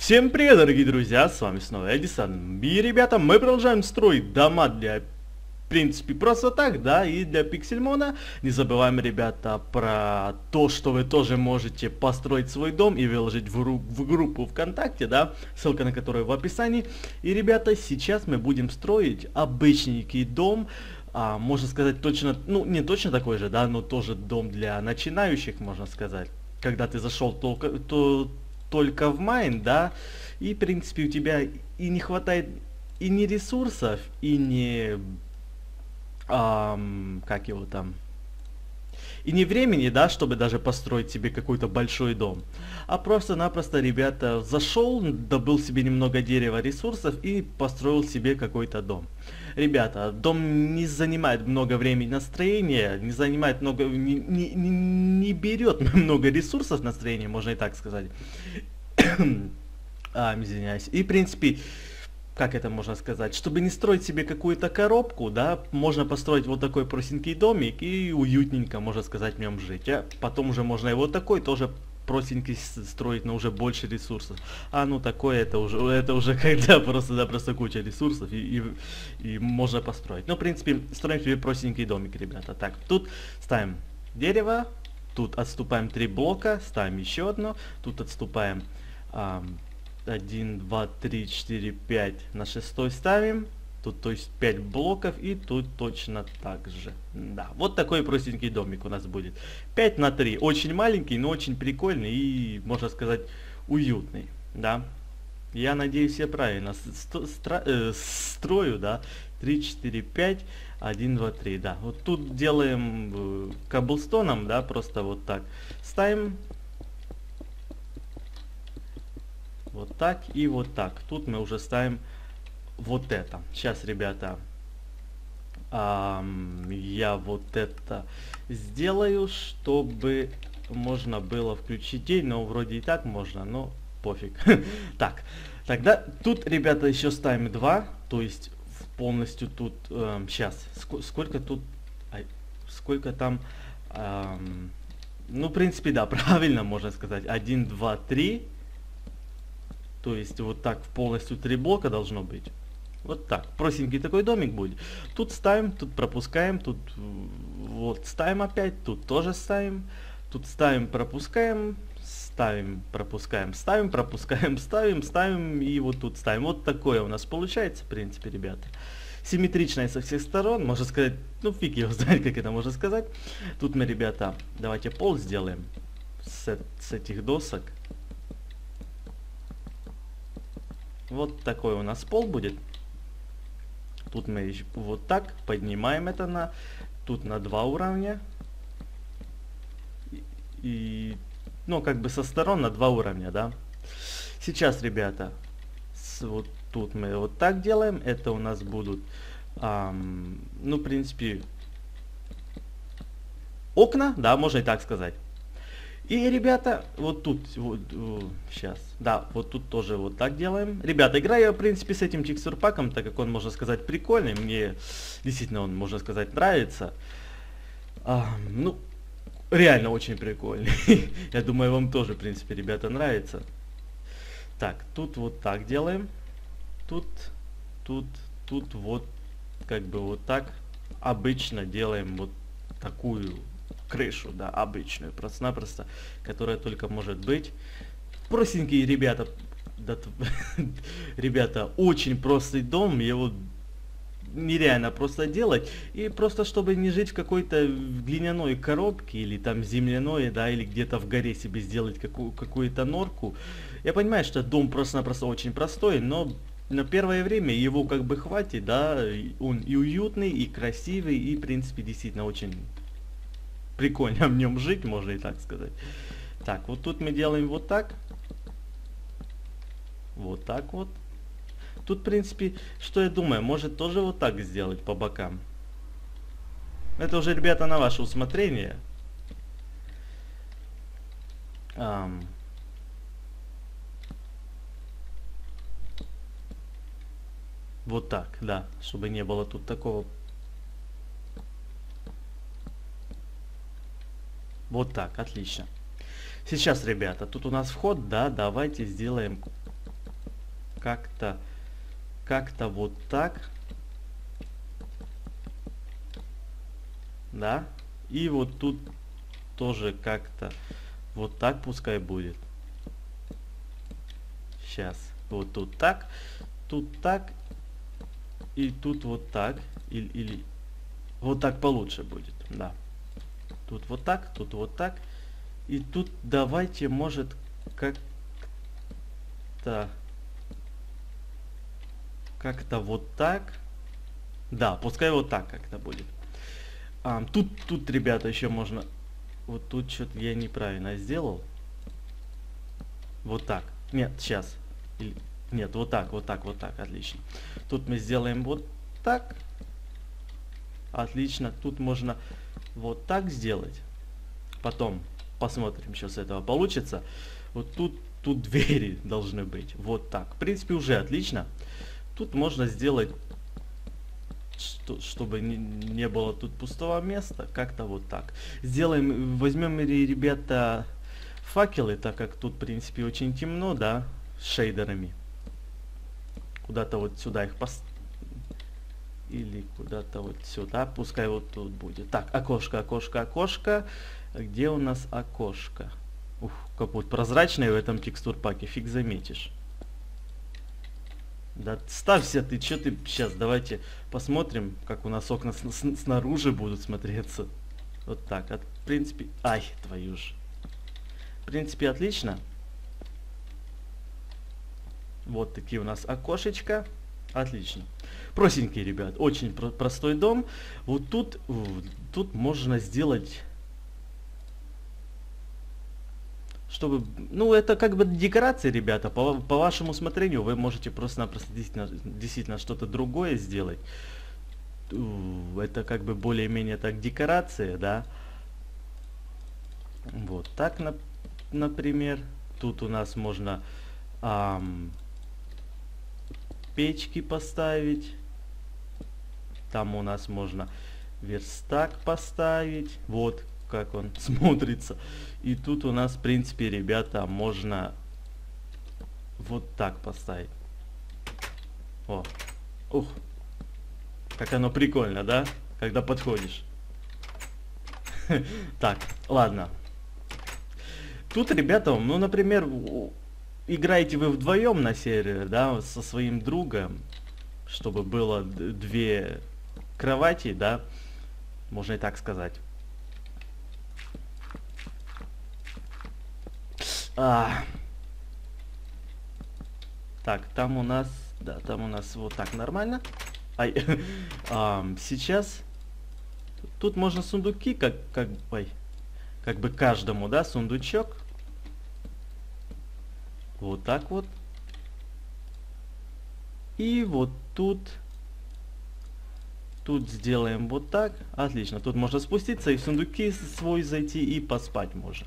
Всем привет, дорогие друзья, с вами снова Эдисон. И, ребята, мы продолжаем строить дома для, в принципе, просто так, да, и для Пиксельмона. Не забываем, ребята, про то, что вы тоже можете построить свой дом и выложить в, в группу ВКонтакте, да, ссылка на которую в описании. И, ребята, сейчас мы будем строить обычненький дом, а, можно сказать, точно, ну, не точно такой же, да, но тоже дом для начинающих, можно сказать. Когда ты зашел только, то, только в майн, да, и, в принципе, у тебя и не хватает и не ресурсов, и не, эм, как его там, и не времени, да, чтобы даже построить себе какой-то большой дом, а просто-напросто, ребята, зашел, добыл себе немного дерева ресурсов и построил себе какой-то дом. Ребята, дом не занимает много времени на строение, не занимает много, не, не, не берет много ресурсов на строение, можно и так сказать. а, извиняюсь. И, в принципе, как это можно сказать, чтобы не строить себе какую-то коробку, да, можно построить вот такой простенький домик и уютненько, можно сказать, в нем жить. А потом уже можно и вот такой тоже простенький строить, но уже больше ресурсов. А ну такое это уже это уже когда просто да просто куча ресурсов и, и, и можно построить. Ну в принципе строим себе простенький домик, ребята. Так, тут ставим дерево, тут отступаем три блока, ставим еще одно, тут отступаем а, 1, 2, 3, 4, 5 на шестой ставим. Тут, то есть, 5 блоков, и тут точно так же. Да, вот такой простенький домик у нас будет. 5 на 3. Очень маленький, но очень прикольный и, можно сказать, уютный. Да. Я надеюсь, я правильно э, строю, да. 3, 4, 5, 1, 2, 3, да. Вот тут делаем э, каблстоном, да, просто вот так. Ставим Вот так и вот так. Тут мы уже ставим вот это. Сейчас, ребята, эм, я вот это сделаю, чтобы можно было включить день, но вроде и так можно, но пофиг. так, тогда тут, ребята, еще ставим 2, то есть полностью тут, эм, сейчас, ск сколько тут, сколько там, эм, ну, в принципе, да, правильно можно сказать, 1, 2, 3, то есть вот так полностью три блока должно быть. Вот так. Простенький такой домик будет. Тут ставим, тут пропускаем, тут вот ставим опять, тут тоже ставим. Тут ставим, пропускаем, ставим, пропускаем, ставим, пропускаем, ставим, ставим и вот тут ставим. Вот такое у нас получается, в принципе, ребята. Симметричное со всех сторон, можно сказать, ну фиг его знает, как это можно сказать. Тут мы, ребята, давайте пол сделаем с, с этих досок. Вот такой у нас пол будет. Тут мы вот так поднимаем это на... Тут на два уровня. И, ну, как бы со сторон на два уровня, да. Сейчас, ребята, с, вот тут мы вот так делаем. Это у нас будут, эм, ну, в принципе, окна, да, можно и так сказать. И, ребята, вот тут, вот, сейчас, да, вот тут тоже вот так делаем. Ребята, играю в принципе, с этим текстурпаком, так как он, можно сказать, прикольный. Мне действительно он, можно сказать, нравится. А, ну, реально очень прикольный. Я думаю, вам тоже, в принципе, ребята, нравится. Так, тут вот так делаем. Тут, тут, тут вот, как бы вот так. Обычно делаем вот такую крышу, да, обычную, просто-напросто, которая только может быть. Простенькие ребята, да, ребята, очень простый дом, его нереально просто делать. И просто чтобы не жить в какой-то глиняной коробке или там земляной, да, или где-то в горе себе сделать какую- какую-то норку. Я понимаю, что дом просто-напросто очень простой, но на первое время его как бы хватит, да, он и уютный, и красивый, и в принципе действительно очень прикольно в нем жить, можно и так сказать. Так, вот тут мы делаем вот так. Вот так вот. Тут, в принципе, что я думаю, может тоже вот так сделать по бокам. Это уже, ребята, на ваше усмотрение. Um. Вот так, да, чтобы не было тут такого Вот так, отлично. Сейчас, ребята, тут у нас вход, да, давайте сделаем как-то, как-то вот так. Да? И вот тут тоже как-то вот так пускай будет. Сейчас. Вот тут так, тут так, и тут вот так. Или, или вот так получше будет, да. Тут вот так, тут вот так. И тут давайте, может, как-то... Как-то вот так. Да, пускай вот так как-то будет. А, тут, тут, ребята, еще можно... Вот тут что-то я неправильно сделал. Вот так. Нет, сейчас. Или... Нет, вот так, вот так, вот так, отлично. Тут мы сделаем вот так. Отлично. Тут можно вот так сделать. Потом посмотрим, что с этого получится. Вот тут, тут двери должны быть. Вот так. В принципе, уже отлично. Тут можно сделать, что, чтобы не, не было тут пустого места. Как-то вот так. Сделаем, возьмем, ребята, факелы, так как тут, в принципе, очень темно, да, с шейдерами. Куда-то вот сюда их поставим или куда-то вот сюда, пускай вот тут будет. Так, окошко, окошко, окошко. Где у нас окошко? Ух, как вот прозрачное в этом текстур паке, фиг заметишь. Да ставься ты, что ты сейчас, давайте посмотрим, как у нас окна снаружи будут смотреться. Вот так, от, в принципе, ай, твою ж. В принципе, отлично. Вот такие у нас окошечка. Отлично. Простенький, ребят, очень про простой дом. Вот тут, тут можно сделать чтобы, ну, это как бы декорации, ребята, по, по вашему усмотрению вы можете просто-напросто действительно, действительно что-то другое сделать. Это как бы более-менее так декорация, да. Вот так, на, например. Тут у нас можно ам, печки поставить. Там у нас можно верстак поставить. Вот как он смотрится. И тут у нас, в принципе, ребята, можно вот так поставить. О, ух, как оно прикольно, да? Когда подходишь. Так, ладно. Тут, ребята, ну, например, играете вы вдвоем на сервере, да, со своим другом, чтобы было две кровати, да, можно и так сказать. А. Так, там у нас, да, там у нас вот так нормально. Ай, а, сейчас тут можно сундуки, как, как, ой, как бы каждому, да, сундучок. Вот так вот. И вот тут... Тут сделаем вот так. Отлично. Тут можно спуститься и в сундуки свой зайти и поспать можно.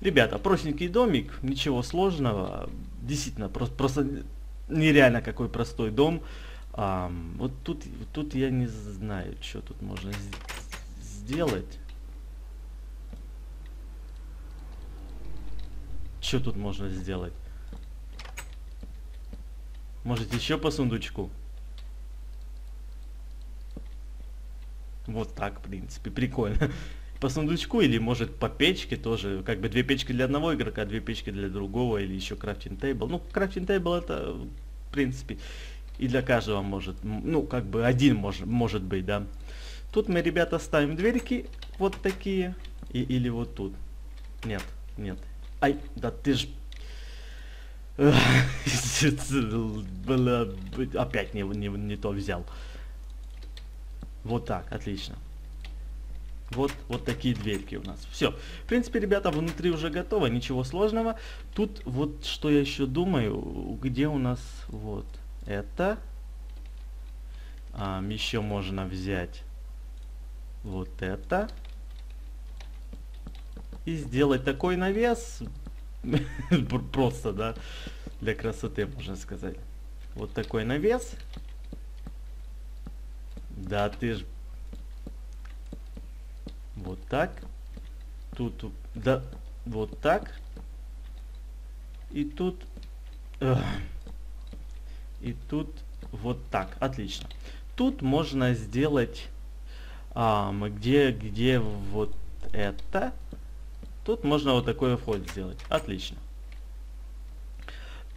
Ребята, простенький домик, ничего сложного. Действительно, просто, просто нереально какой простой дом. А, вот тут, тут я не знаю, что тут можно сделать. Что тут можно сделать? Может еще по сундучку? Вот так, в принципе, прикольно. По сундучку или может по печке тоже. Как бы две печки для одного игрока, две печки для другого или еще крафтинг тейбл. Ну, крафтинг тейбл это, в принципе, и для каждого может. Ну, как бы один может, может быть, да. Тут мы, ребята, ставим дверки вот такие. И, или вот тут. Нет, нет. Ай, да ты ж Опять не, не, не то взял. Вот так, отлично. Вот, вот такие дверки у нас. Все. В принципе, ребята, внутри уже готово, ничего сложного. Тут вот что я еще думаю, где у нас вот это. А, еще можно взять вот это. И сделать такой навес. Просто, да, для красоты, можно сказать. Вот такой навес. Да, ты ж... Вот так. Тут, да, вот так. И тут... И тут вот так. Отлично. Тут можно сделать, а, где, где вот это. Тут можно вот такой вход сделать. Отлично.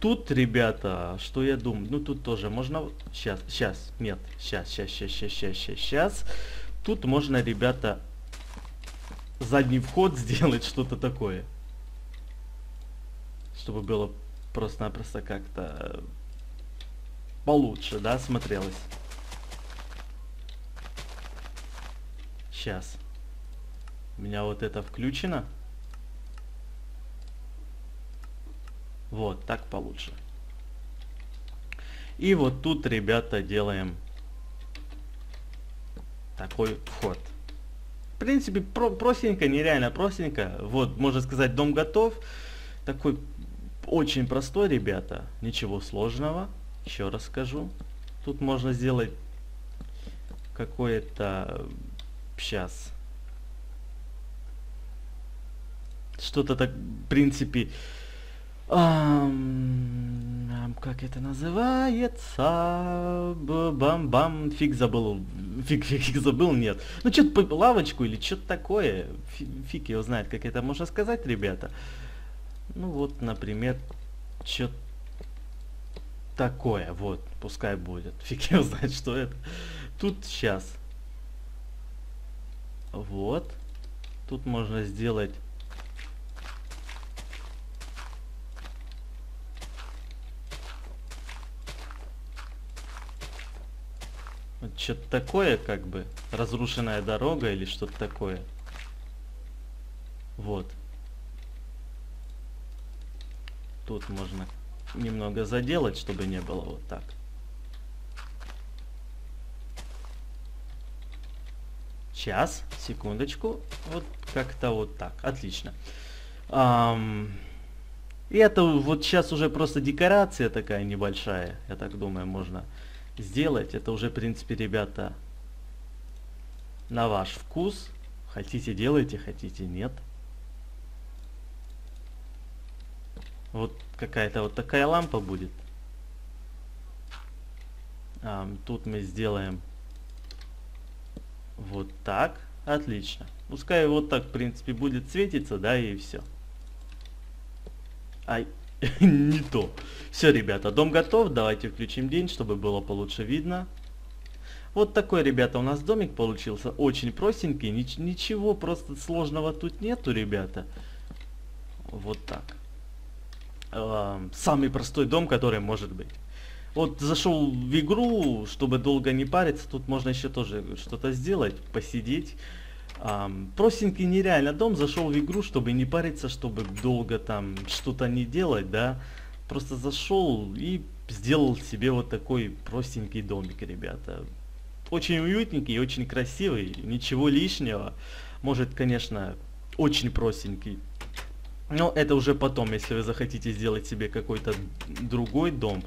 Тут, ребята, что я думаю, ну тут тоже можно, сейчас, сейчас, нет, сейчас, сейчас, сейчас, сейчас, сейчас, сейчас, сейчас. Тут можно, ребята, задний вход сделать, что-то такое. Чтобы было просто-напросто как-то получше, да, смотрелось. Сейчас. У меня вот это включено. Вот, так получше. И вот тут, ребята, делаем такой вход. В принципе, про простенько, нереально простенько. Вот, можно сказать, дом готов. Такой очень простой, ребята. Ничего сложного. Еще раз скажу. Тут можно сделать какое-то... Сейчас. Что-то так, в принципе... Um, как это называется? Бам-бам, фиг забыл. Фиг, фиг, фиг забыл, нет. Ну, что-то лавочку или что-то такое. Фиг его знает, как это можно сказать, ребята. Ну, вот, например, что такое. Вот, пускай будет. Фиг его знает, что это. Тут сейчас. Вот. Тут можно сделать Что-то такое, как бы, разрушенная дорога или что-то такое. Вот. Тут можно немного заделать, чтобы не было вот так. Сейчас, секундочку. Вот как-то вот так. Отлично. Um, и это вот сейчас уже просто декорация такая небольшая. Я так думаю, можно сделать. Это уже, в принципе, ребята, на ваш вкус. Хотите делайте, хотите нет. Вот какая-то вот такая лампа будет. А, тут мы сделаем вот так. Отлично. Пускай вот так, в принципе, будет светиться, да, и все. Ай, не то. Все, ребята, дом готов. Давайте включим день, чтобы было получше видно. Вот такой, ребята, у нас домик получился. Очень простенький. Нич ничего просто сложного тут нету, ребята. Вот так. Э самый простой дом, который может быть. Вот зашел в игру, чтобы долго не париться. Тут можно еще тоже что-то сделать, посидеть. Um, простенький нереально дом, зашел в игру, чтобы не париться, чтобы долго там что-то не делать, да. Просто зашел и сделал себе вот такой простенький домик, ребята. Очень уютненький, очень красивый, ничего лишнего. Может, конечно, очень простенький. Но это уже потом, если вы захотите сделать себе какой-то другой дом,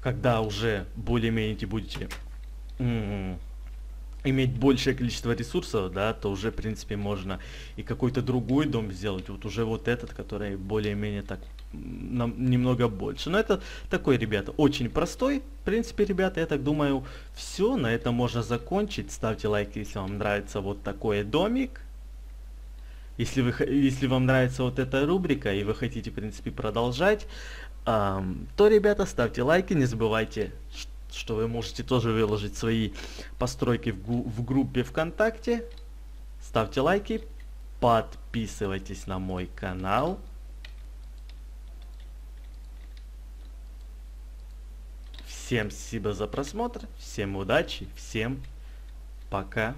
когда уже более-менее будете иметь большее количество ресурсов, да, то уже, в принципе, можно и какой-то другой дом сделать. Вот уже вот этот, который более-менее так нам немного больше. Но это такой, ребята, очень простой. В принципе, ребята, я так думаю, все. На этом можно закончить. Ставьте лайк, если вам нравится вот такой домик. Если, вы, если вам нравится вот эта рубрика и вы хотите, в принципе, продолжать, эм, то, ребята, ставьте лайки. Не забывайте, что что вы можете тоже выложить свои постройки в, в группе ВКонтакте. Ставьте лайки, подписывайтесь на мой канал. Всем спасибо за просмотр, всем удачи, всем пока.